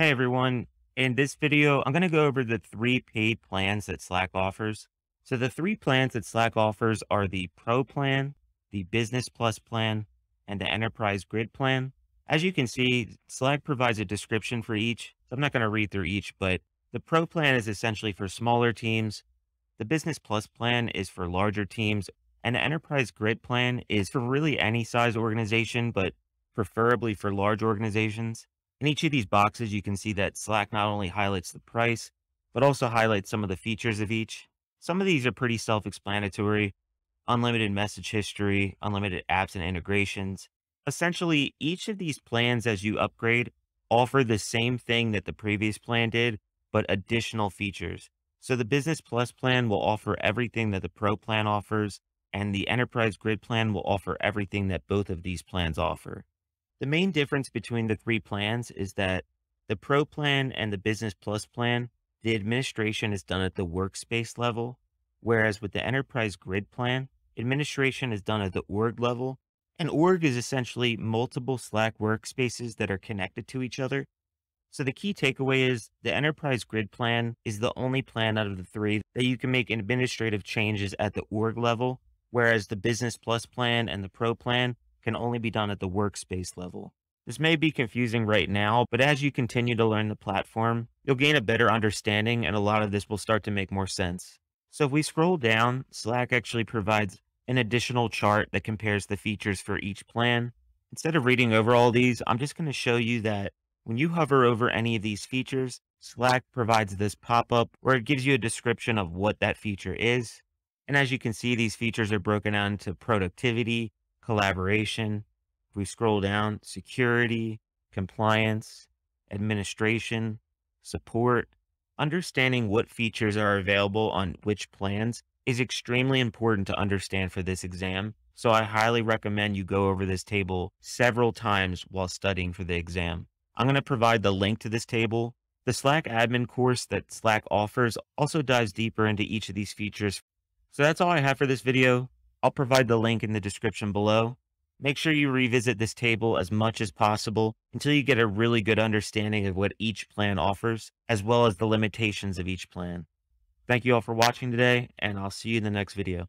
Hey everyone, in this video, I'm going to go over the three paid plans that Slack offers. So the three plans that Slack offers are the Pro plan, the Business Plus plan, and the Enterprise Grid plan. As you can see, Slack provides a description for each. So I'm not going to read through each, but the Pro plan is essentially for smaller teams. The Business Plus plan is for larger teams. And the Enterprise Grid plan is for really any size organization, but preferably for large organizations. In each of these boxes, you can see that Slack not only highlights the price, but also highlights some of the features of each. Some of these are pretty self-explanatory, unlimited message history, unlimited apps and integrations. Essentially, each of these plans as you upgrade offer the same thing that the previous plan did, but additional features. So the Business Plus plan will offer everything that the Pro plan offers, and the Enterprise Grid plan will offer everything that both of these plans offer. The main difference between the three plans is that the Pro plan and the Business Plus plan, the administration is done at the workspace level, whereas with the Enterprise Grid plan, administration is done at the org level. An org is essentially multiple Slack workspaces that are connected to each other. So the key takeaway is the Enterprise Grid plan is the only plan out of the three that you can make administrative changes at the org level, whereas the Business Plus plan and the Pro plan can only be done at the workspace level. This may be confusing right now, but as you continue to learn the platform, you'll gain a better understanding and a lot of this will start to make more sense. So if we scroll down, Slack actually provides an additional chart that compares the features for each plan. Instead of reading over all these, I'm just going to show you that when you hover over any of these features, Slack provides this pop-up where it gives you a description of what that feature is. And as you can see, these features are broken down into productivity, collaboration. If we scroll down, security, compliance, administration, support, understanding what features are available on which plans is extremely important to understand for this exam. So I highly recommend you go over this table several times while studying for the exam. I'm going to provide the link to this table. The Slack admin course that Slack offers also dives deeper into each of these features. So that's all I have for this video. I'll provide the link in the description below. Make sure you revisit this table as much as possible until you get a really good understanding of what each plan offers, as well as the limitations of each plan. Thank you all for watching today, and I'll see you in the next video.